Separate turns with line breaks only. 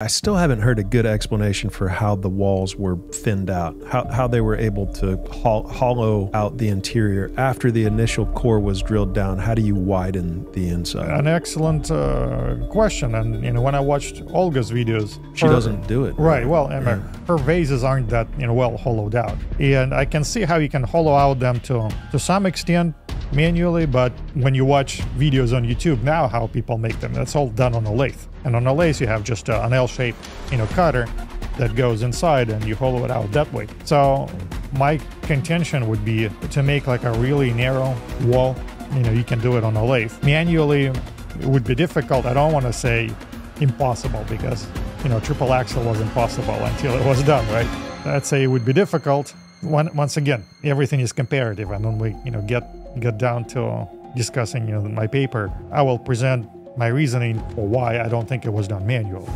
I still haven't heard a good explanation for how the walls were thinned out, how, how they were able to hol- hollow out the interior after the initial core was drilled down. How do you widen the inside?
An excellent uh, question. And you know, when I watched Olga's videos,
she
her-
doesn't do it.
Right. Well, and her- her vases aren't that you know well hollowed out, and I can see how you can hollow out them to to some extent manually. But when you watch videos on YouTube now, how people make them, that's all done on a lathe. And on a lathe, you have just uh, an L-shaped you know cutter that goes inside, and you hollow it out that way. So my contention would be to make like a really narrow wall. You know, you can do it on a lathe. Manually, it would be difficult. I don't want to say impossible because you know triple axel was impossible until it was done right i'd say it would be difficult once again everything is comparative and when we you know get get down to discussing you know my paper i will present my reasoning for why i don't think it was done manually